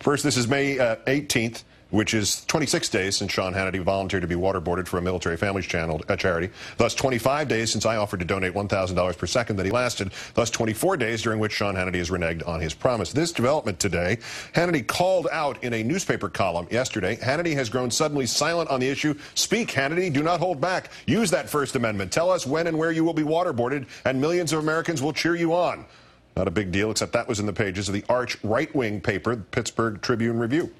First, this is May uh, 18th, which is 26 days since Sean Hannity volunteered to be waterboarded for a military families channel, charity. Thus, 25 days since I offered to donate $1,000 per second that he lasted. Thus, 24 days during which Sean Hannity has reneged on his promise. This development today, Hannity called out in a newspaper column yesterday. Hannity has grown suddenly silent on the issue. Speak, Hannity. Do not hold back. Use that First Amendment. Tell us when and where you will be waterboarded, and millions of Americans will cheer you on. Not a big deal, except that was in the pages of the arch right wing paper, the Pittsburgh Tribune Review.